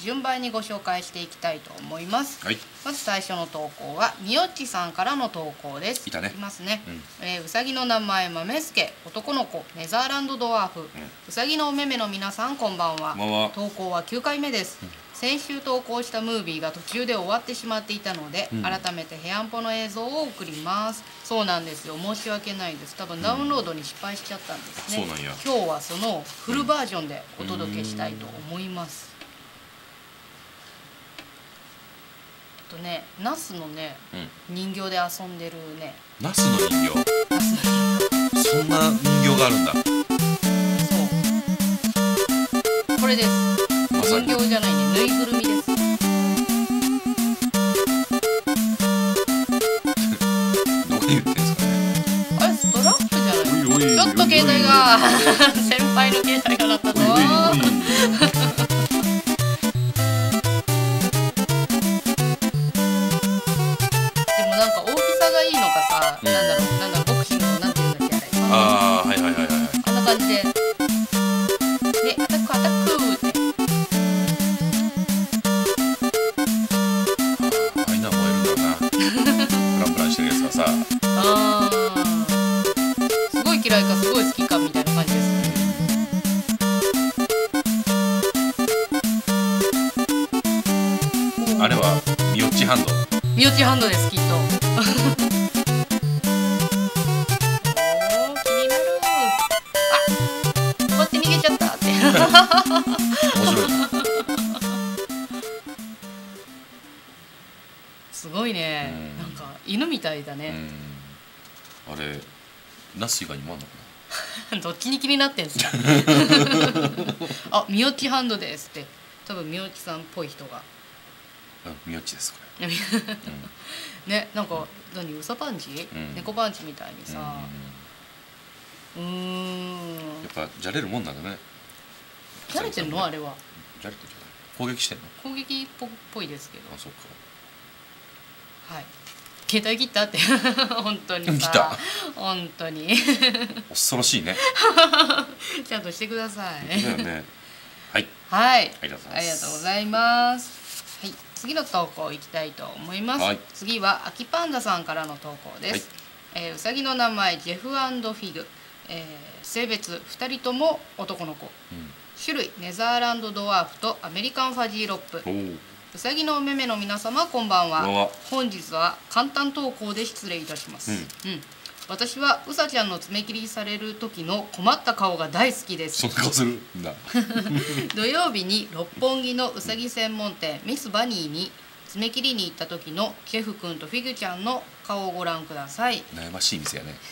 順番にご紹介していきたいと思います。はい。まず最初の投稿はみよっちさんからの投稿です。いたね。ますね、うん。えーうさぎの名前豆助男の子ネザーランドドワーフ、うさぎのおめめの皆さんこんばんは。こんばんは。投稿は9回目です、先週投稿したムービーが途中で終わってしまっていたので、うん。改めてヘアンポの映像を送ります。そうなんですよ。申し訳ないです。多分ダウンロードに失敗しちゃったんですね、そうなんや。今日はそのフルバージョンでお届けしたいと思います、とねナスのねうん。人形で遊んでるね。ナスの人形？そんな人形があるんだ。そう。これです。ま人形じゃないね。ぬいぐるみです。どこで言ってんすかね？あれストラップじゃないちょっと携帯が 先輩の携帯が鳴ったぞれはミオッチハンドミオチハンドですきっと。気になる。あこうやって逃げちゃったって。面白い。なすごいね。うんなんか犬みたいだうね、ん。あれナス以外にもあんのか どっちに気になってんすか？あミオチハンドですって。多分ミオチさんっぽい人がなあミオッチですこ ねなんか何ウサパンチ、うん。猫パンチみたいにれ、さ。うんやっぱじゃれるもんなんだね。慣れてるの？あれは。じゃれてるじゃない？攻撃してんの？攻撃っぽっぽいですけど。あそっか。はい。携帯切った？って。本当に切った。さ本当に。恐ろしいね。ちゃんとしてくださだいよね。はい。はい。ありがとうございます次の投稿いきたいと思います、はい。次は秋パンダさんからの投稿です、はい。えーうさぎの名前ジェフフィグ、えー性別2人とも男の子。うん。種類ネザーランドドワーフとアメリカンファジーロップ。うさぎのお目目の皆様こんばんは。本日は簡単投稿で失礼いたします、うん私はうさちゃんの爪切りされる時の困った顔が大好きです。そんな顔するんだ。土曜日に六本木のうさぎ専門店ミスバニーに爪切りに行った時のジェフ君とフィグちゃんの顔をご覧ください。悩ましい店やね。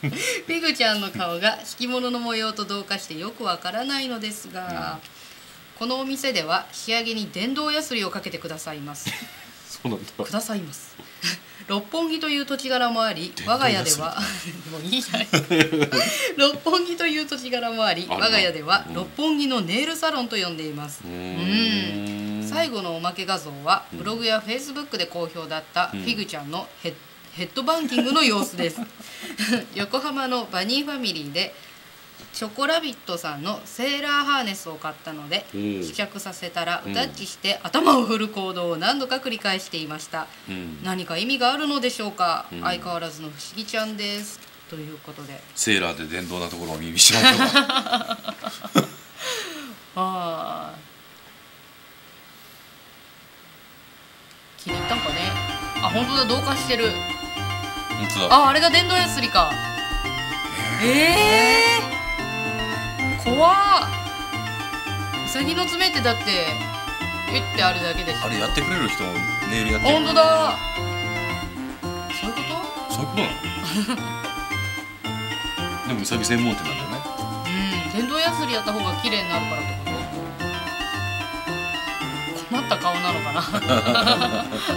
フィグちゃんの顔が敷物の模様と同化してよくわからないのですが、このお店では仕上げに電動ヤスリをかけてくださいますくださいます。六本木という土地柄もあり我が家ではもういいじゃない六本木という土地柄もあり我が家ではうん。六本木のネイルサロンと呼んでいます。うーん。最後のおまけ画像はうん。ブログやフェイスブックで好評だったフうん。ィグちゃんのヘッヘッドバンキングの様子です。横浜のバニーファミリーでチョコラビットさんのセーラーハーネスを買ったのでおー試着させたらうん。タッチして頭を振る行動を何度か繰り返していました。うん。何か意味があるのでしょうか、うん。相変わらずの不思議ちゃんです。ということで。セーラーで電動なところを耳にしまったわ あー。気に入ったんかね？あ本当だ同化してる。本当だ。ああれが電動ヤスリか。ええー、怖っ。うさぎの爪ってだってえってあるだけでし。ょあれやってくれる人もネイルやってる。本当だ。そういうこそういうことなの？でもうさぎ専門店なんだよね。とうん。電動ヤスリやった方が綺麗になるからってこと？困った顔なのかな？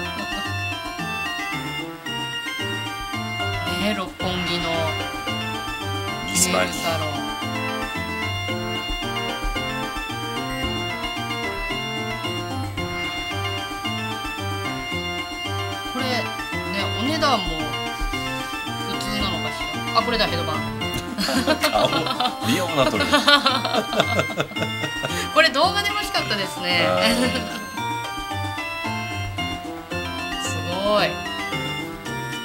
ねえ六本木の。ネイルサロン値段も普通なのかしら？あこれだヘドバン顔リオなとる これ動画で欲しかったですね。すごい。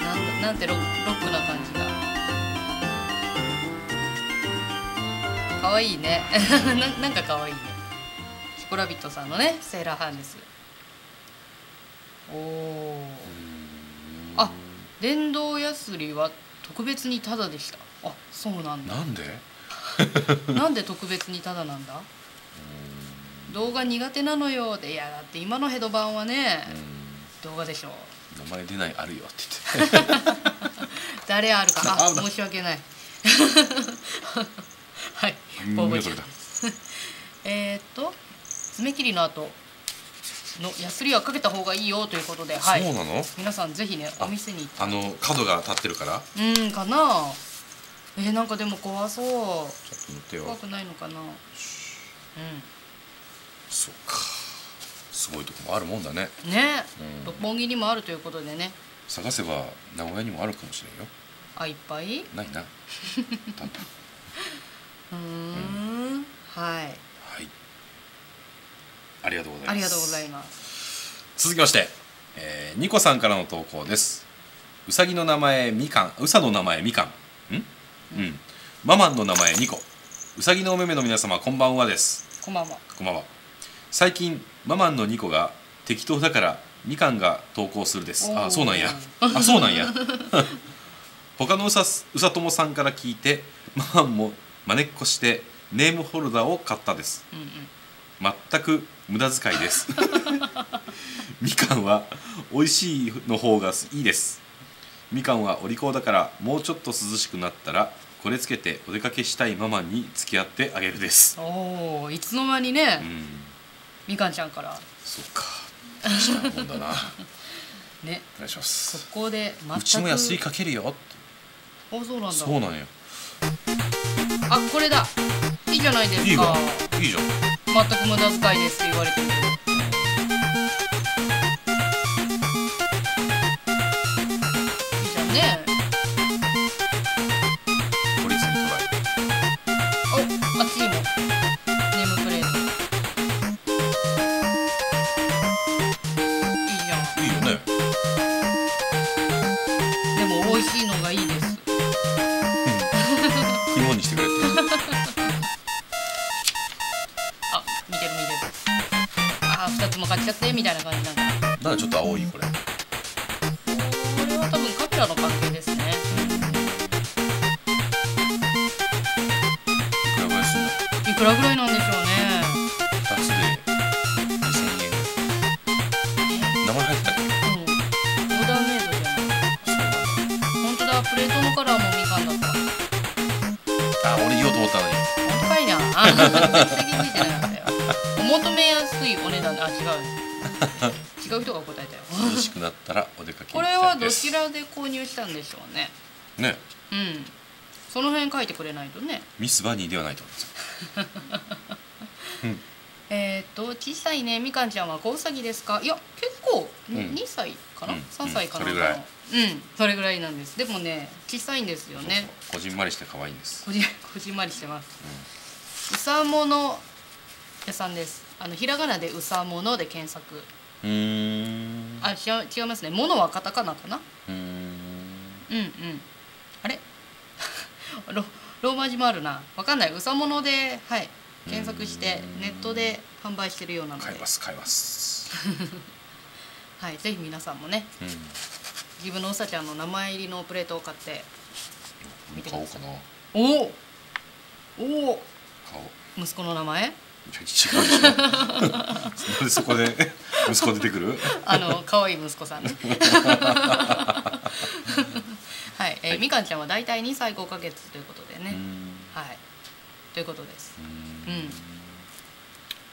なんなんてロロックな感じが可愛いね。ななんか可愛いね。シコラビットさんのねセーラーハンですおおあ電動ヤスリは特別にタダでした。あそうなんだ。なんで？なんで特別にタダなんだ？動画苦手なのよ。っていやだって今のヘドバンはね動画でしょ。名前出ないあるよって言って。誰あるか。あ申し訳ない。はい。うんボーボーそれだ。えーっと爪切りの後のヤスリはかけた方がいいよということではい。そうなの？皆さんぜひねお店にあの角が立ってるから？うんかな。えー、なんかでも怖そう。ちょっと待ってよ。怖くないのかな。うん。そっか。すごいとこもあるもんだね。ね、うん。六本木にもあるということでね。探せば名古屋にもあるかもしれんよ。あいっぱい？うないな。多分ーん。はいはいありがとうございます。ありがとうございます。続きまして、えー、ニコさんからの投稿です。うさぎの名前みかん。うさの名前みかん。ん？うん。ママンの名前ニコ。うさぎのお目目の皆様こんばんはです。こんばんは。こんばんは。最近ママンのニコが適当だからみかんが投稿するです。あそうなんや。あそうなんや。他のうさうさともさんから聞いてママンもまねっこしてネームホルダーを買ったです。うんうん全く無駄遣いです。みかんは美味しいの方がいいです。みかんはお利口だからもうちょっと涼しくなったらこれつけてお出かけしたいママに付き合ってあげるです。おおいつの間にね、うん。みかんちゃんから。そっか。大したもんだな。ね。お願いします。速攻で全くうちも安いかけるよあそうなんだ。そうなんよ。あこれだじゃないですか。いいわいいじゃん。全く無駄遣いですって言われてる。いいじゃんね。これ次トライおあっちにもネームプレートいいじゃんいいよね。でも美味しいのがいいです。肝にして買っちゃってみたいな感じなんだ。なんかちょっと青いこれ？これは多分カメラの関係ですね。いくらぐらいすんだいくらぐらいなんでしょうね。2つで2000円。名前入ってたっけうん。オーダーメイドじゃない本当だ。プレートのカラーもみかんだった。あ俺言おうと思ったのに。本当かいな。あ全然気づいてなかったよお求めやすいお値段であ違う 違う人が答えたよ。涼しくなったらお出かけ これはどちらで購入したんでしょうね。ね。うん。その辺書いてくれないとね。ミスバニーではないと思うんですよ。えーっと小さいね。みかんちゃんは子うさぎですか？いや結構、うん。2歳かな、うん。3歳かな、うんそれぐらい。うん。それぐらいなんです。でもね小さいんですよね。こじんまりして可愛いんです。こじこじんまりしてます、うさもの屋さんです。あのひらがなでうさもので検索。うーん。あ違う違いますね。ものはカタカナかな？うーん。うんうん。あれ？ロローマ字もあるな。わかんない。うさものではい。検索してネットで販売してるようなので。買います買います。はい。ぜひ皆さんもねうん。自分のうさちゃんの名前入りのプレートを買って見てください。買おうかな。おおお息子の名前？違うでしょ。そこで息子出てくる？あの可愛い息子さんね。はい、えーはい。みかんちゃんはだいたい2歳5ヶ月ということでね、はい。ということです。うーん。うん。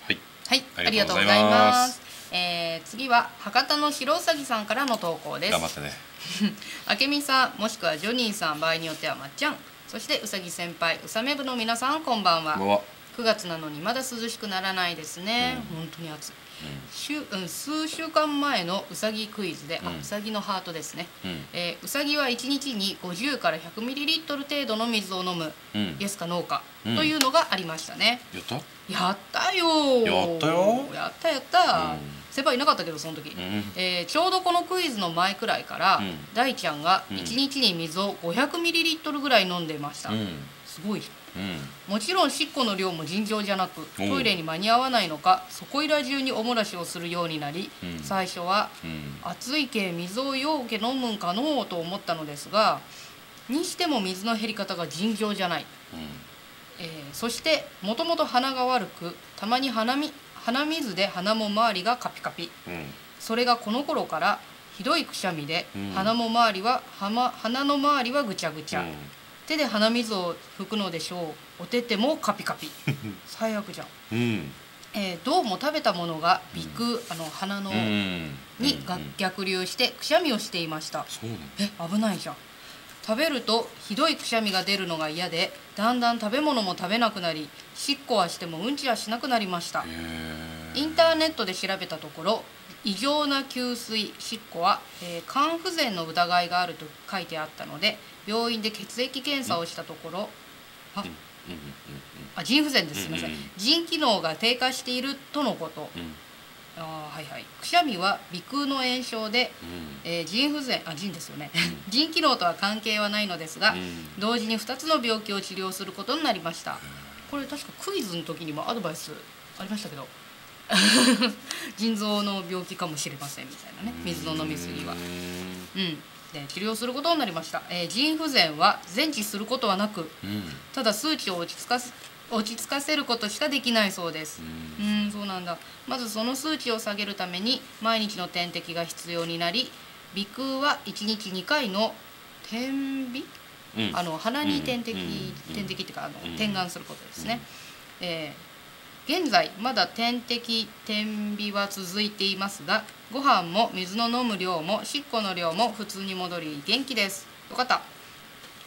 はい。はいあありりがとうございまます。えー次は博多の白うさぎさんからの投稿です。頑張ってね。あけみさんもしくはジョニーさん場合によってはまっちゃん。そしてうさぎ先輩うさめ部の皆さんこんばんは9月なのにまだ涼しくならないですね、うん。本当に暑い。週、うん、数週間前のうさぎクイズで、あうさぎのハートですね、うん。えーうさぎは1日に50から 100ml 程度の水を飲むうん。イエスかノーか、うん。というのがありましたね。やったやったよやったよやったやった、うん。先輩いなかったけどその時、うん。えーちょうどこのクイズの前くらいから、うん。大ちゃんがうん。1日に水を 500ml ぐらい飲んでました、うん。すごいじゃんうん。もちろん尻尾の量も尋常じゃなくトイレに間に合わないのかそこいら中におもらしをするようになり、うん。最初はうん。暑いけ水をようけ飲むんかのうと思ったのですがにしても水の減り方が尋常じゃない、えーそしてもともと鼻が悪くたまに鼻み鼻水で鼻も周りがカピカピ。うん。それがこの頃からひどいくしゃみで、うん。鼻も周りは鼻鼻の周りはぐちゃぐちゃ、うん手で鼻水を拭くのでしょう。お手手もカピカピ。最悪じゃん、うん。えーどうも食べたものが鼻腔、あの鼻の、うんに逆流してくしゃみをしていました。そうなのえ危ないじゃん。食べるとひどいくしゃみが出るのが嫌でだんだん食べ物も食べなくなりしっこはしてもうんちはしなくなりました。インターネットで調べたところ異常な給水しっこは、えー肝不全の疑いがあると書いてあったので病院で血液検査をしたところああ腎不全です。すみません。腎機能が低下しているとのこと。あーはいはい。くしゃみは鼻腔の炎症で、うん。えー腎不全あ腎ですよね。腎機能とは関係はないのですが、うん。同時に2つの病気を治療することになりました。これ確かクイズの時にもアドバイスありましたけど 腎臓の病気かもしれませんみたいなね。水の飲み過ぎは。うん。で治療することになりました、えー腎不全は全治することはなくうん。ただ数値を落ち着かせ落ち着かせることしかできないそうです。うん。うんそうなんだ。まずその数値を下げるために毎日の点滴が必要になり鼻腔は1日2回の点鼻？うん。あの鼻に点滴、うん。うん。点滴っていうかあの、うん。点眼することですね、えー現在まだ点滴点鼻は続いていますがご飯も水の飲む量もしっこの量も普通に戻り元気です。よかった。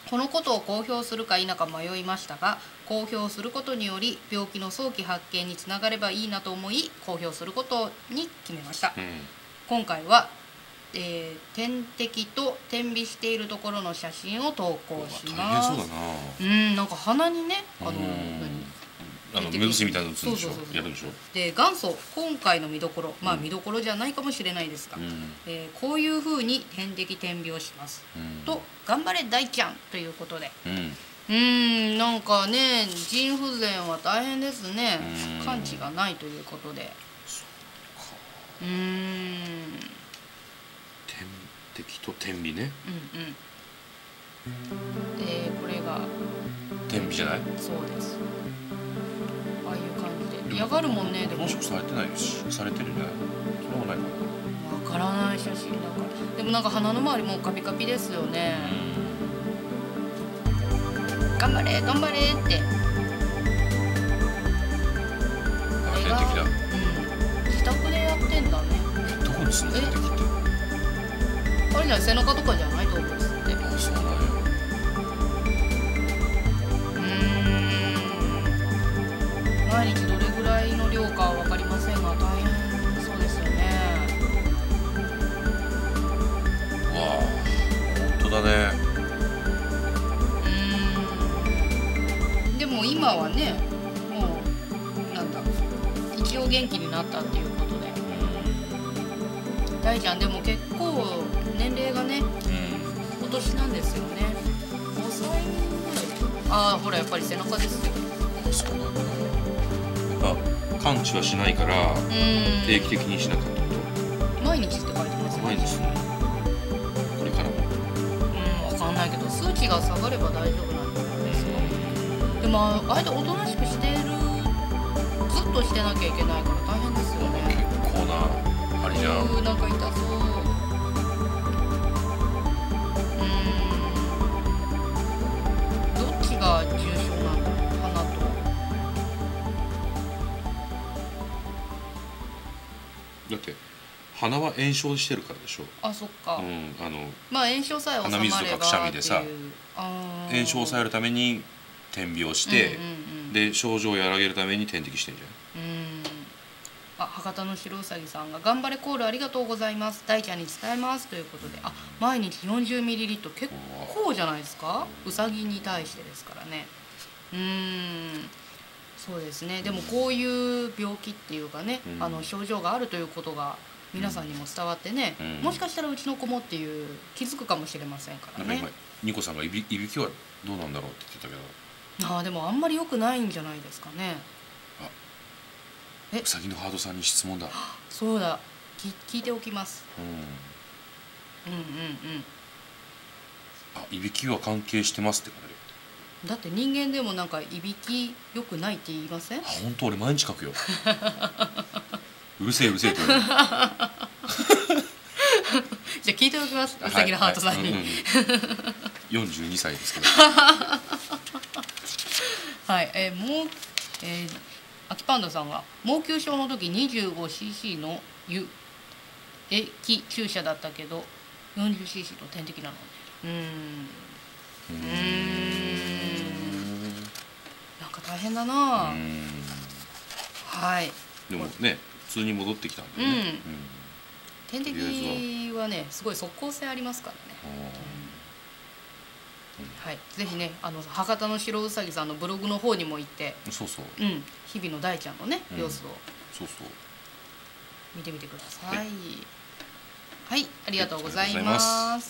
このことを公表するか否か迷いましたが公表することにより病気の早期発見につながればいいなと思い公表することに決めました。うん。今回は、えー点滴と点鼻しているところの写真を投稿し大ます。変そうだな。うんなんか鼻にねあのあの目薬みたいなの打つんでしょ？やるんでしょ？で元祖今回の見どころまあうん。見どころじゃないかもしれないですが、うん。えーこういうふうに点滴点鼻をします、うん。と頑張れ大ちゃんということで。うん。なんかね腎不全は大変ですね。うん。完治がないということで。うーんうん。点滴と点鼻ね。うんでこれが。点鼻じゃない？そうです。ああいう感じで。嫌がるもんねでも。本色されてないしされてるんじゃないそんなことないかなわからない写真だから。でもなんか鼻の周りもうカピカピですよね。頑張れ頑張れって。うん。自宅でやってんだね。どこに住んで点滴って？あれじゃない？背中とかじゃない？量かは分かりません。が大変そうですよね。うわあ本当だね。うーん。でも今はねもうなんだ一応元気になったっていうことで。大ちゃんでも結構年齢がねうん。今年なんですよね。5歳ぐらい。ああほらやっぱり背中ですよ。あそう完治はしないから定期的にしなかったこ毎日って書いてますと毎日するのこれからも。うん分かんないけど数値が下がれば大丈夫なんじゃないですかでもあえておとなしくしてるずっとしてなきゃいけないから大変ですよ結ね構なあれじゃん。なんか痛そうう鼻は炎症してるからでしょあそっか、うんあのまあ炎症さえ鼻水とかくしゃみでさ。炎症を抑えるために点鼻をして、うんうんうんで症状を和らげるために点滴してんじゃん。うん。あ博多の白うさぎさんが「頑張れコールありがとうございます。大ちゃんに伝えます」ということで。あ毎日 40ml 結構じゃないですか？うさぎに対してですからね。うーん。そうですね。でもこういう病気っていうかね、うん。あの症状があるということが皆さんにも伝わってね、うん。もしかしたらうちの子もっていう気づくかもしれませんからね。ニコさんがいびいびきはどうなんだろうって言ってたけどああでもあんまり良くないんじゃないですかねえうさぎのハードさんに質問だそうだき聞いておきますうんうんうんうんあいびきは関係してますってだって人間でもなんかいびき良くないって言いませんあ本当俺毎日書くようるせえうるせえって言われる。じゃあ聞いておきます。うさぎのハートさんに。はいはいうん。うん42歳ですけど。はい、えーもう、えー、秋パンダさんは猛吸症の時 25cc の湯。液注射だったけど 40cc の点滴なのうーん。うん。なんか大変だな。はい。でもね普通に戻ってきたんでね、うん。点滴はねすごい即効性ありますからね。はい、ぜひねあの博多の白うさぎさんのブログの方にも行って、うんそうそう。うん、日々の大ちゃんのねうん。様子を。そうそう。見てみてください。ははい、ありがとうございありがとうございま。ます